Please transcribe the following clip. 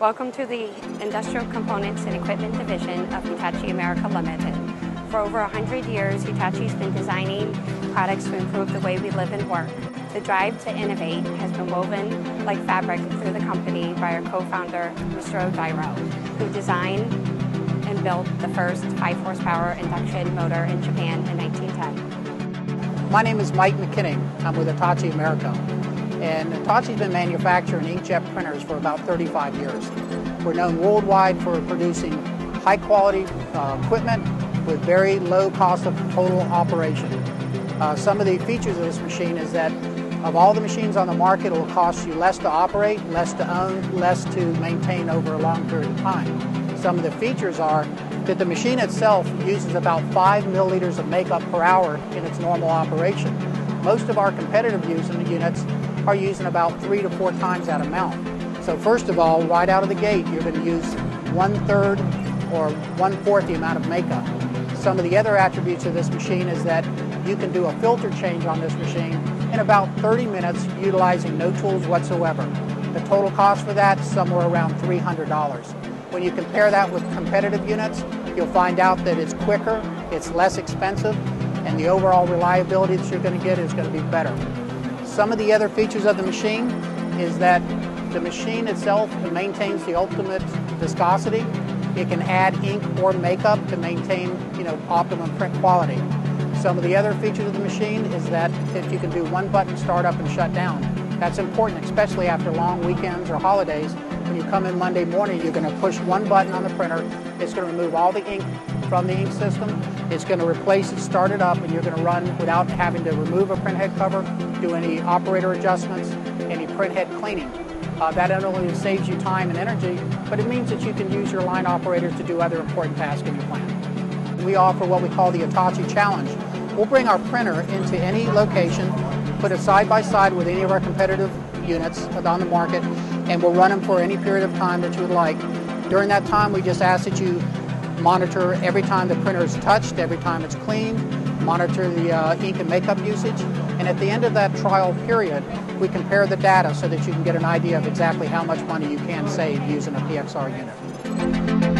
Welcome to the Industrial Components and Equipment Division of Hitachi America Limited. For over 100 years, Hitachi's been designing products to improve the way we live and work. The drive to innovate has been woven like fabric through the company by our co-founder, Mr. Odaira, who designed and built the first 5 horsepower induction motor in Japan in 1910. My name is Mike McKinney. I'm with Hitachi America. And Hitachi's been manufacturing inkjet printers for about 35 years. We're known worldwide for producing high quality uh, equipment with very low cost of total operation. Uh, some of the features of this machine is that of all the machines on the market, it will cost you less to operate, less to own, less to maintain over a long period of time. Some of the features are that the machine itself uses about 5 milliliters of makeup per hour in its normal operation. Most of our competitive units are using about three to four times that amount. So first of all, right out of the gate, you're going to use one third or one fourth the amount of makeup. Some of the other attributes of this machine is that you can do a filter change on this machine in about 30 minutes utilizing no tools whatsoever. The total cost for that is somewhere around $300. When you compare that with competitive units, you'll find out that it's quicker, it's less expensive, and the overall reliability that you're going to get is going to be better. Some of the other features of the machine is that the machine itself maintains the ultimate viscosity. It can add ink or makeup to maintain, you know, optimum print quality. Some of the other features of the machine is that if you can do one button start up and shut down. That's important, especially after long weekends or holidays. When you come in Monday morning, you're going to push one button on the printer. It's going to remove all the ink from the ink system. It's going to replace it, start it up, and you're going to run without having to remove a printhead cover, do any operator adjustments, any printhead cleaning. Uh, that not only saves you time and energy, but it means that you can use your line operators to do other important tasks in your plant. We offer what we call the Hitachi Challenge. We'll bring our printer into any location, put it side by side with any of our competitive units on the market, and we'll run them for any period of time that you would like. During that time, we just ask that you monitor every time the printer is touched, every time it's cleaned, monitor the uh, ink and makeup usage, and at the end of that trial period, we compare the data so that you can get an idea of exactly how much money you can save using a PXR unit.